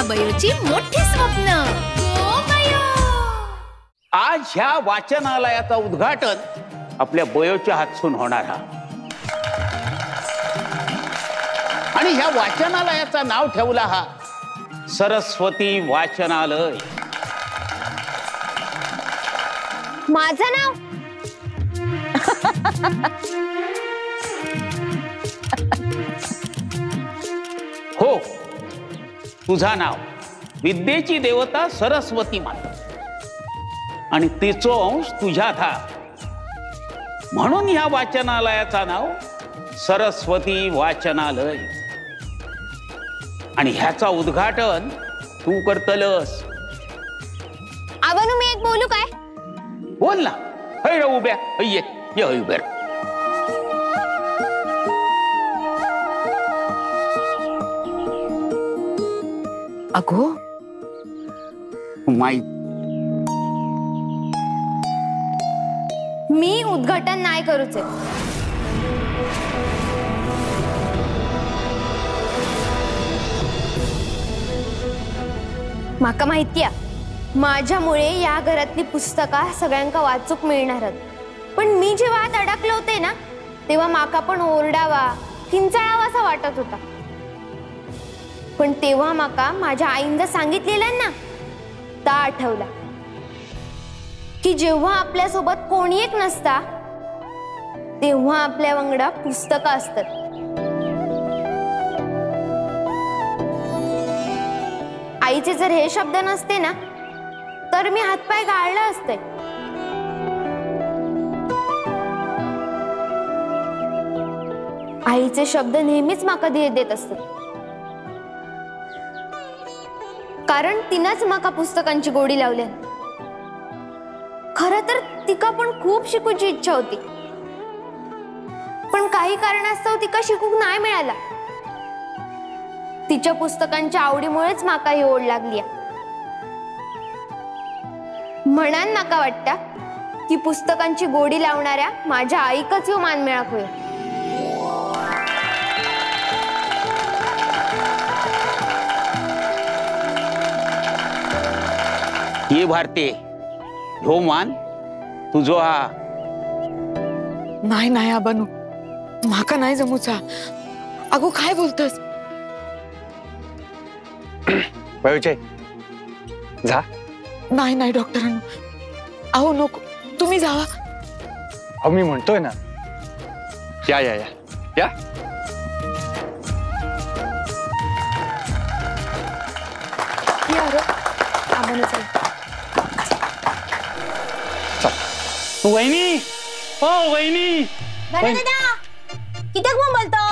छोट्या मोठी स्वप्न. आज ह्या वाचनालयाचा उद्घाटन आपल्या बयोच्या हातसून होणार हा. आणि ह्या वाचनालयाचं नाव ठेवला हा सरस्वती वाचनालय. माझं नाव? तुझा नाव. विद्येची देवता सरस्वती माता. आणि तिचो अंश तुझ्यात हा म्हणून ह्या वाचनालयाचा नाव सरस्वती वाचनालय. आणि ह्याचा उद्घाटन तू करतलस. आवानू मी एक बोलू काय? बोल ना. हय उभ्या. हय ये. ये हय उभ्या अगो। माई। मी उद्घाटन नाही करूचे माका माहिती माझ्यामुळे या घरातली पुस्तका सगळ्यांका वाचूक मिळणार पण मी जेव्हा आत अडकले होते ना तेव्हा माका पण ओरडावा किंचाळावा असा वाटत होता. पण तेव्हा माका माझ्या आईंदा सांगितलेलं ना ता आठवला. की जेव्हा आपल्या सोबत कोणी एक नसता, तेव्हा आपल्या वांगडा पुस्तकं असतात. आईचे जर हे शब्द नसते ना, तर मी हातपाय गाळलं असते. आईचे शब्द नेहमीच माका धीर देत असतात. कारण तिनंच माका पुस्तकांची गोडी लावल्या खर तर तिका पण खूप शिकूची इच्छा होती. पण काही कारणास्तव तिका शिकूक नाही मिळाला. तिच्या पुस्तकांच्या आवडीमुळेच माका ही ओढ लागली म्हणान माका वाटता की पुस्तकांची गोडी लावणाऱ्या माझ्या आईकच ह्यो मान मिळाक होईल ये भारती हो मान तुझो हा. नाही नाही आबानू माका नाही जमूचा. अगो काय बोलतस? वयोचे जा. नाही नाही डॉक्टरांनो अहो नको. तुम्ही जावा. अहो मी म्हणतोय ना. या या या. या. या रे, वहिनी हो वहिनी बरं दादा बोलतो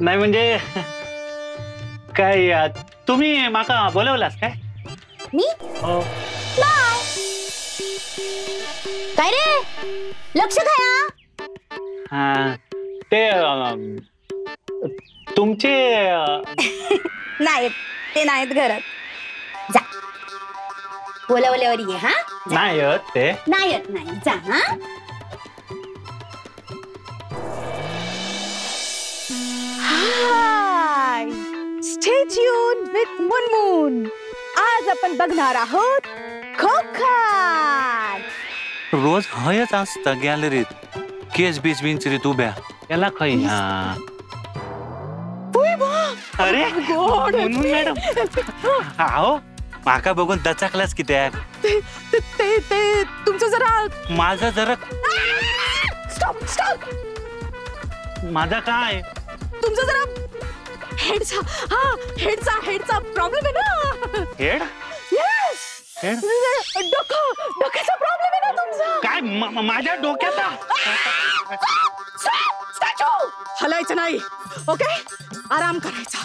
नाही म्हणजे काय तुम्ही माका बोलवलास काय मी काय रे लक्ष खाया हा ते तुमचे नाहीत ते नाहीत घरात जा बोलावल्यावर ये हा? नाही आहेत ते। नाही येत नाही जा हा? Hi stay tuned with Munmun आज आपण बघणार आहोत खोखात रोज हयच असता गॅलरीत केस बीस विंचरीत उभ्या याला खाई हा। अरे म्हणून मॅडम। आहो माका बघून दचाकलाच कित्याक ते ते ते तुमचं जरा माझा जरा स्टॉप स्टॉप माझा काय तुमचं जरा हेडचा हा हेडचा हेडचा प्रॉब्लेम आहे ना हेड येस हेड डोकं डोक्याचा प्रॉब्लेम आहे ना तुमचा काय म- म- माझ्या डोक्याचा हलायचं नाही ओके आराम करायचा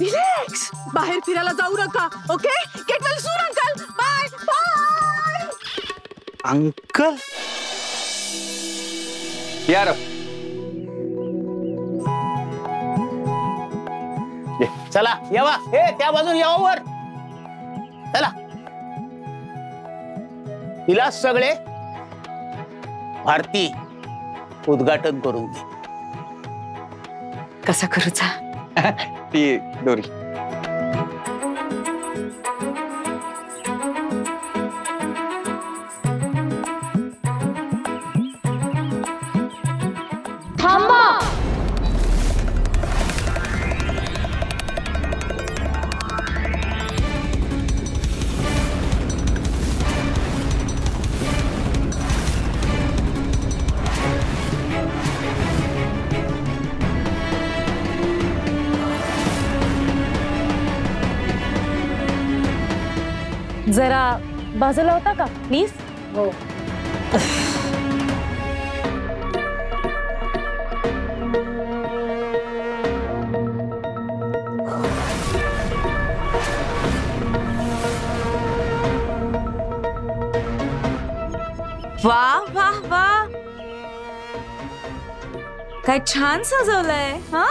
रिलॅक्स बाहेर फिरायला जाऊ नका okay get well soon uncle bye bye uncle या र चला येवा. हे त्या बाजून यावा वर. चला. तिला सगळे भारती उद्घाटन करून दे कसा करूचा थांबा जरा बाजूला होता का? प्लीज़. हो. वा वा वा काय छान सजवलंय हा?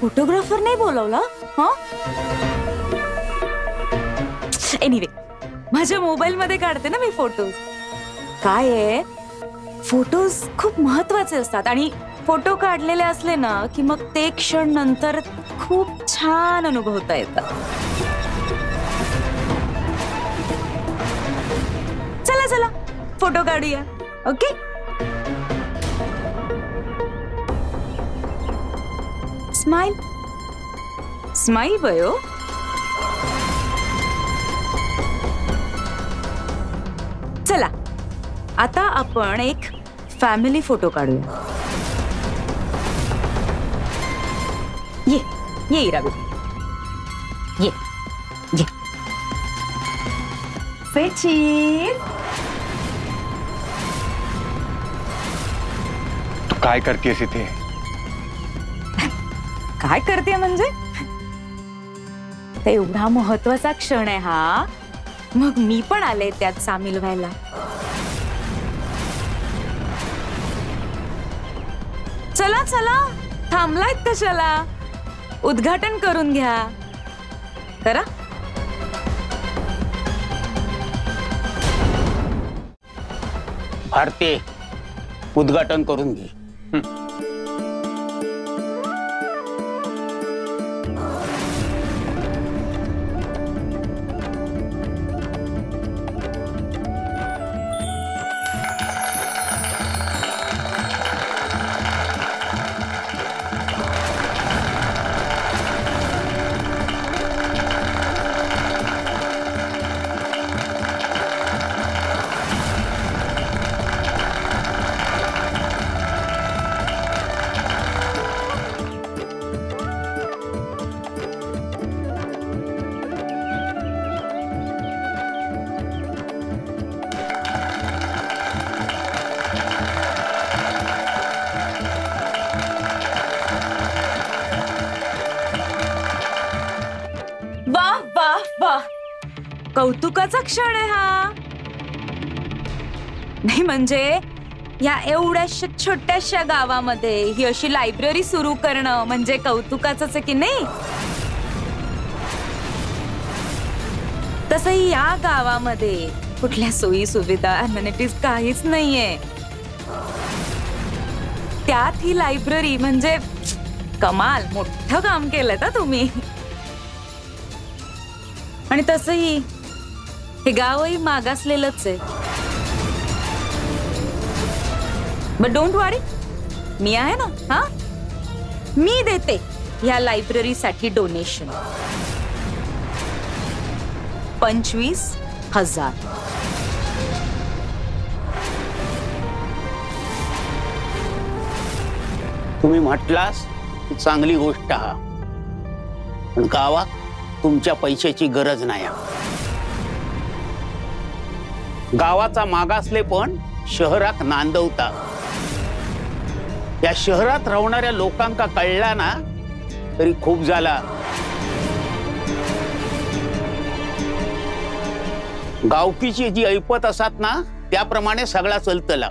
फोटोग्राफर नाही बोलवला हा? एनिवे माझ्या मोबाईल मध्ये काढते ना मी फ़ोटोज़ काय फ़ोटोज़ खूप महत्वाचे फ़ोटो काढलेले असले ना, की मग ते क्षण नंतर खूप छान अनुभवता चला चला. फ़ोटो काढूया. ओके स्माइल स्माइल बयो. आता आपण एक फॅमिली फ़ोटो काढूया. ये ये इराबी ये ये. Say तू काय करतेस इथे? काय करते म्हणजे? ते एवढा महत्वाचा क्षण आहे हा. मग मी पण आले त्यात सामील व्हायला. चला चला. थांबलायत कशाला उद्घाटन करून घ्या. करा. भारती उद्घाटन करून घे. कौतुकाचा क्षण आहे हा. नाही म्हणजे या एवढ्याशा छोट्याशा गावामध्ये ही अशी लायब्ररी सुरू करणं म्हणजे कौतुकाच आहे की नाही? तसंही या गावामध्ये कुठल्या सोयी सुविधा अमेनिटीज काहीच नाहीये. त्यात ही लायब्ररी म्हणजे कमाल मोठं काम केलं का तुम्ही. आणि तसंही हे गावही मागासलेलंच बट डोंट वरी मी आहे ना? हा? मी देते या लायब्ररीसाठी डोनेशन पंचवीस हज़ार. तुम्ही म्हटलास चांगली गोष्ट हा. पण गावात तुमच्या पैशाची गरज नाही. गावाचा मागासले पण शहरात नांदवता. या शहरात राहणाऱ्या लोकांका कळला ना, तरी खूप झाला. गावकीची जी ऐपत असतात ना, त्याप्रमाणे सगळा चलतला.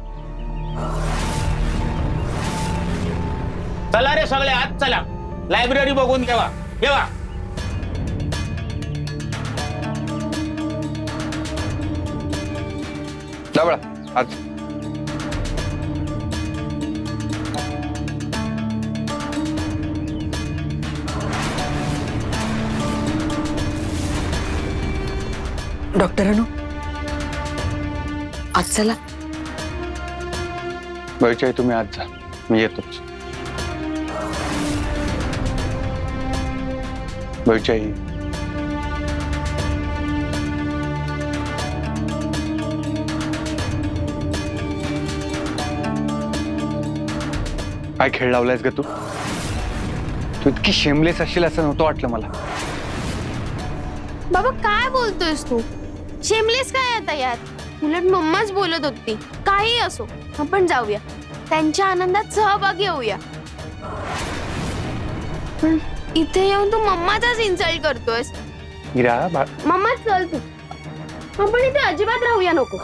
चला रे सगळे, आज चला. लायब्ररी बघून घेवा घेवा ला बड़ा डॉक्टर अनु आज चला वे चाहिए तुम्हें आज जा मी येतोच बैचाई काय खेळ लावलायस ग तू? तू इतकी शेमलेस असशील असं नव्हतं वाटलं मला. बाबा काय बोलतोयस तू? शेमलेस काय आता यात? उलट मम्माच बोलत होती. काही असो आपण जाऊया. त्यांच्या आनंदात सहभागी होऊया. पण इथे येऊन तू मम्माचाच इन्सल्ट करतोयस. इरा बा मम्मा चल तू. आपण इथे अजिबात राहूया नको.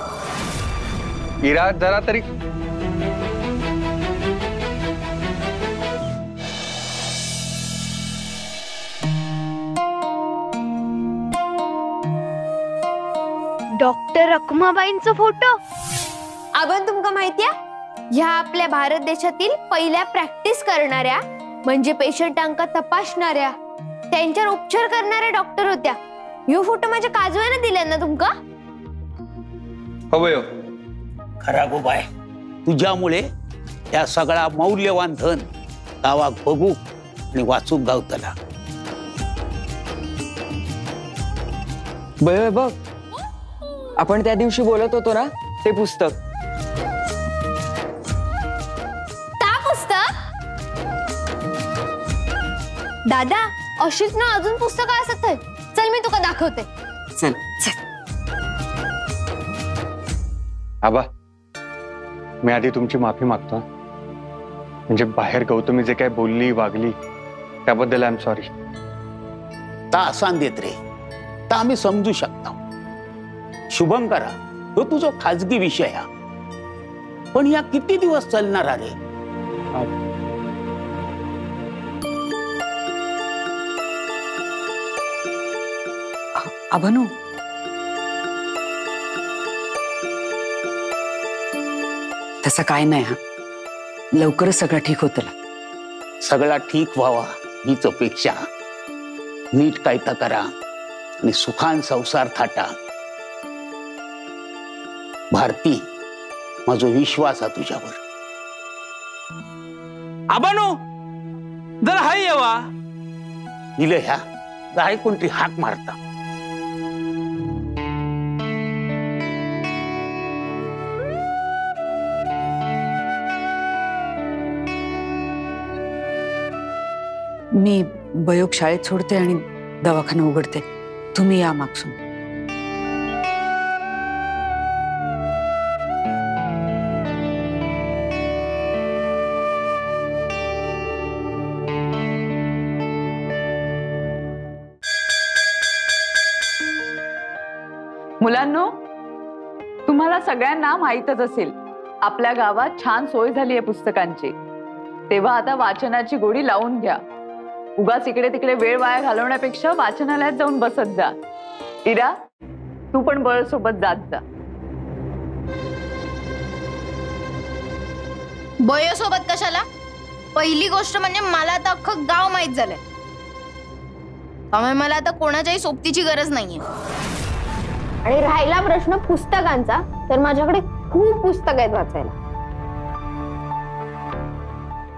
इरा जरा तरी डॉक्टर रखमाबाईंचा फ़ोटो? आपण तुमका माहितीये ह्या आपल्या भारत देशातील पहिल्या प्रॅक्टिस करणाऱ्या म्हणजे पेशंटांका तपासणाऱ्या त्यांच्यावर उपचार करणाऱ्या डॉक्टर होत्या. यो फ़ोटो माझ्या काजवाने दिले ना तुमका? हो बयो खरा गोबाय तुझ्यामुळे या सगळा मौल्यवान धन गावाक बघू आणि वाचूक गावतला बघ. आपण त्या दिवशी बोलत होतो ना ते पुस्तक. पुस्तक? दादा अशीच ना अजून पुस्तकं असत. चल मी तुका दाखवते. चल. चल. आबा मी आधी तुमची माफ़ी मागतो हा. म्हणजे बाहेर गौतमी जे काय बोलली वागली त्याबद्दल आय एम सॉरी ता असान देत रे. तर आम्ही समजू शकतो. शुभंकरा तो तुझा खाजगी विषय हा. पण या किती दिवस चालणार रे? अभनू. तसं काय नाही हा. लवकरच सगळं ठीक होतं सगळा ठीक व्हावा हीच अपेक्षा. नीट कायता करा आणि सुखान संसार थाटा. भारती माझा विश्वास हा तुझ्यावर. आबानो जरा हाय येवा. इले ह्या काय कोणतरी हाक मारता. मी बयोग शाळेत सोडते आणि दवाखाना उघडते. तुम्ही या मागसून. सगळ्यांना माहीतच असेल. आपल्या गावात छान सोय झाली आहे पुस्तकांची. तेव्हा आता वाचनाची गोडी लावून घ्या. उगाच इकडे तिकडे वेळ वाया घालवण्यापेक्षा वाचनालयात जाऊन बसत जा. इरा तू पण बळ सोबत जात जा. बयो सोबत कशाला? पहिली गोष्ट म्हणजे मला आता अख्खं गाव माहित झालंय. त्यामुळे मला आता कोणाच्याही सोबतीची गरज नाहीये. आणि राहिला प्रश्न पुस्तकांचा. तर माझ्याकडे खूप पुस्तक आहेत वाचायला.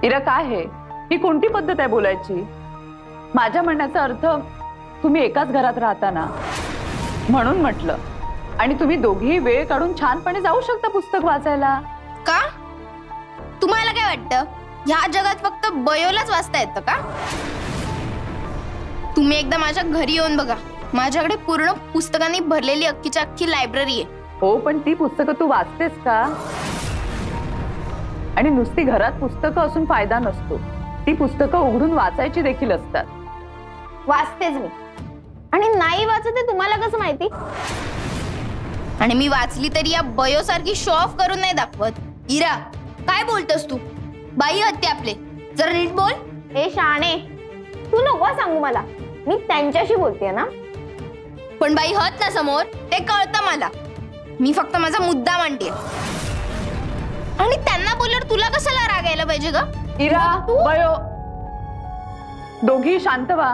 इरा काय हे? ही कोणती पद्धत आहे बोलायची? माझ्या म्हणण्याचा अर्थ तुम्ही एकाच घरात राहता ना म्हणून म्हटलं. आणि तुम्ही दोघेही वेळ काढून छानपणे जाऊ शकता पुस्तक वाचायला. का? तुम्हाला काय वाटतं? ह्या जगात फक्त बयोलाच वाचता येतं का? तुम्ही एकदा माझ्या घरी येऊन बघा. माझ्याकडे पूर्ण पुस्तकांनी भरलेली अख्खीच्या अख्खी लायब्ररी आहे. हो पण ती पुस्तकं तू वाचतेस का? आणि नुसती घरात पुस्तकं असून फायदा नसतो. ती पुस्तकं उघडून वाचायची देखील असतात. वाचतेच मी. आणि नाही वाचत तुम्हाला कसं माहिती? आणि मी वाचली तरी या बयोसारखी शो ऑफ करून नाही दाखवत. इरा काय बोलतोस तू? बाई हत्ते आपले. जर नीट बोल. हे शाणे तू नको सांगू मला. मी त्यांच्याशी बोलते ना? पण बाई हत ना समोर ते कळतं मला. मी फक्त माझा मुद्दा मांडते. आणि त्यांना बोलल्यावर तुला कशाला राग यायला पाहिजे ग? इरा बयो. दोघी शांत व्हा.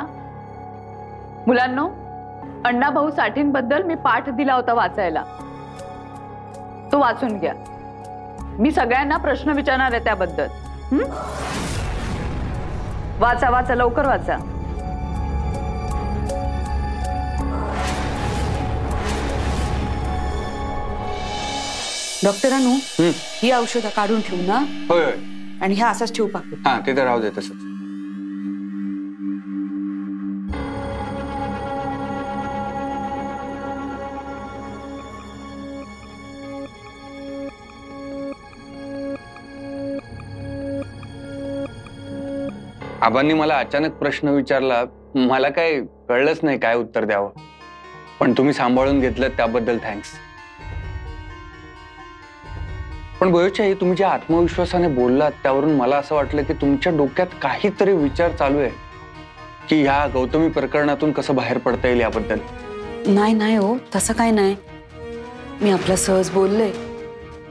मुलांनो अण्णाभाऊ साठींबद्दल मी पाठ दिला होता वाचायला. तो वाचून घ्या. मी सगळ्यांना प्रश्न विचारणार आहे त्याबद्दल. वाचा वाचा लवकर वाचा. डॉक्टरांनो ही औषधं काढून ठेवू ना? होय होय. आणि ह्या असाच ठेवू पाकिट हा ते तर राहू दे तसंच. आबांनी मला अचानक प्रश्न विचारला मला काय कळलंच नाही काय उत्तर द्यावं. पण तुम्ही सांभाळून घेतलं त्याबद्दल थँक्स पण आई तुम्ही ज्या आत्मविश्वासाने बोललात त्यावरून मला असं वाटलं की तुमच्या डोक्यात काहीतरी विचार चालू आहे की ह्या गौतमी प्रकरणातून कसं बाहेर पडता येईल याबद्दल. नाही नाही हो तसं काय नाही. मी आपला सहज बोलले.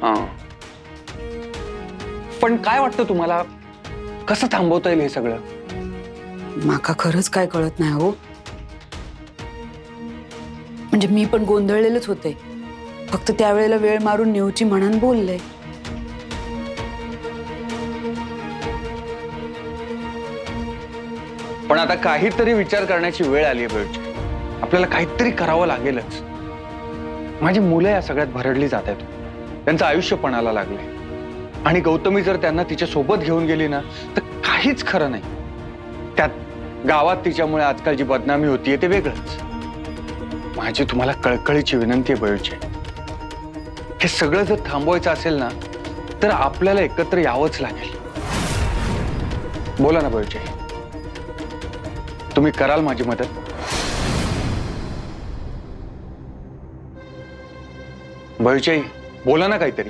हा. पण काय वाटतं तुम्हाला? कसं थांबवता येईल हे सगळं? माका खरंच काय कळत नाही हो. म्हणजे मी पण गोंधळलेलेच होते. फक्त त्यावेळेला वेळ मारून नेऊची म्हणून बोलले. पण आता काहीतरी विचार करण्याची वेळ आली आहे बयोची आपल्याला काहीतरी करावं लागेलच. माझी मुलं या सगळ्यात भरडली जात आहेत. त्यांचं आयुष्य पणाला लागलंय. आणि गौतमी जर त्यांना तिच्या सोबत घेऊन गेली ना, तर काहीच खरं नाही. त्यात गावात तिच्यामुळे आजकाल जी बदनामी होतीये, ते वेगळंच. माझी तुम्हाला कळकळीची विनंती आहे बयोची हे सगळं जर थांबवायचं असेल ना, तर आपल्याला एकत्र यावंच लागेल. बोला ना बयोची तुम्ही कराल माझी मदत. भविष्य बोला ना काहीतरी.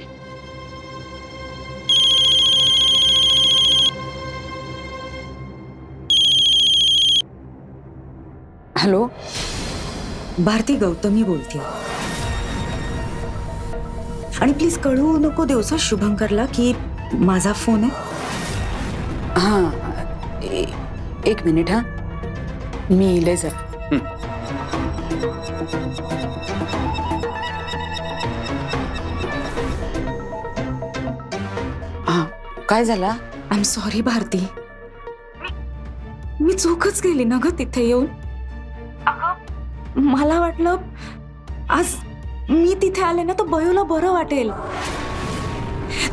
हॅलो? भारती गौतमी बोलते. आणि प्लीज़ कळवू नको दिवसा शुभंकरला की माझा फ़ोन आहे. हा ए- एक मिनिट हा. मी इले जर हा काय झाला? I am sorry Bharati. मी- चूकच केली ना ग तिथे येऊन. अगं, मला वाटलं आज मी तिथे आले ना तर बयोला बरं वाटेल.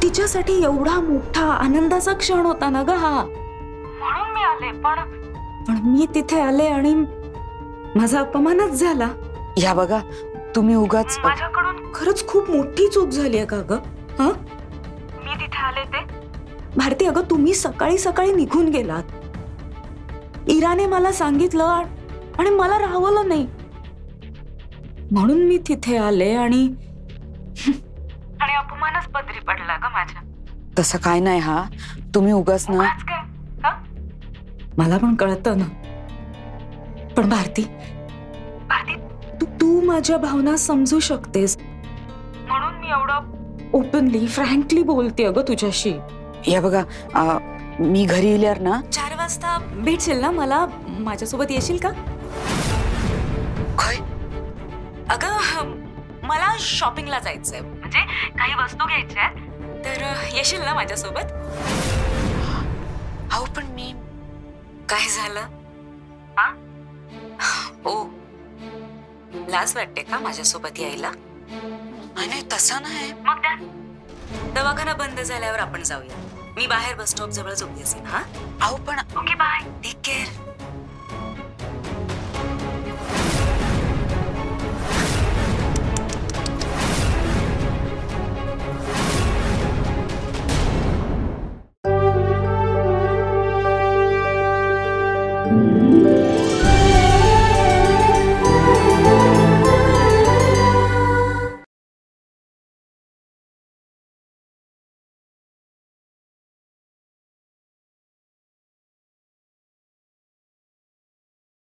तिच्यासाठी एवढा मोठा आनंदाचा क्षण होता ना ग हा. म्हणून मी आले पण पण मी तिथे आले आणि माझा अपमानच झाला. या बघा तुम्ही उगाच माझ्याकडून खरंच खूप मोठी चूक झाली आहे का ग? हा? मी तिथे आले ते. भारती अगं तुम्ही सकाळी सकाळी निघून गेलात. इराने मला सांगितलं आणि मला राहवलं नाही. म्हणून मी तिथे आले आणि आणि अपमानच पदरी पडला ग माझ्या. तसं काय नाही हा. तुम्ही उगाच ना मला पण कळतं ना. पण भारती भारती? तू तू माझ्या भावना समजू शकतेस. म्हणून मी एवढं ओपनली फ्रँकली बोलते अगं तुझ्याशी. या बघा आ, मी घरी येल्यावर ना चार वाजता भेटशील ना मला? माझ्यासोबत येशील का? काय? अगं मला शॉपिंगला जायचंय. म्हणजे काही वस्तू घ्यायच्या आहेत तर येशील ना माझ्यासोबत? अहो पण मी काय झालं? हा? ओ लाज वाटते का माझ्यासोबत यायला? नाही तसं नाही. मग दवाखाना बंद झाल्यावर आपण जाऊया. मी बाहेर बस स्टॉप जवळ झोपली असेल हा? अहो पण ओके बाय. Take care